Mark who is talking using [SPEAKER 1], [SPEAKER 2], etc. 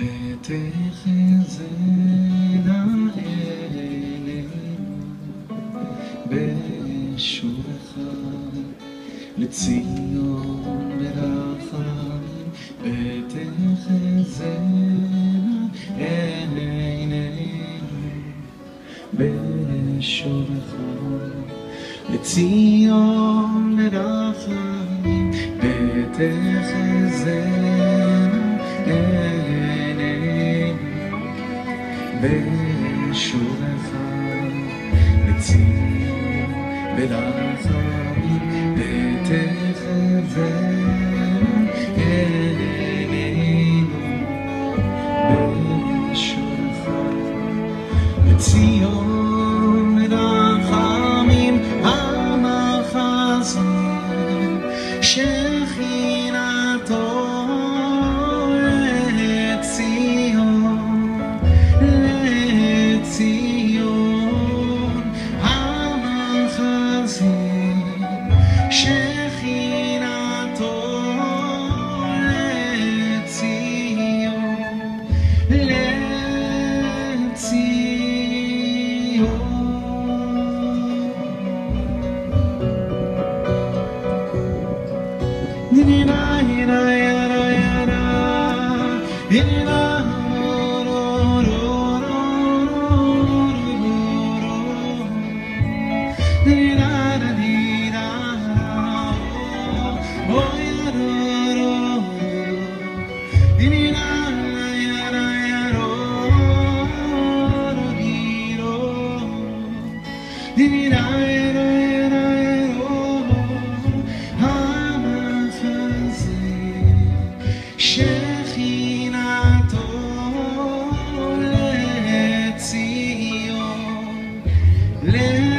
[SPEAKER 1] ותחזינה אלינו בשובך לציון ברחמים ותחזינה אלינו בשובך לציון ברחמים ותחזינה בשובך לציון ברחמים ותחזינה Divina לציון, לציון.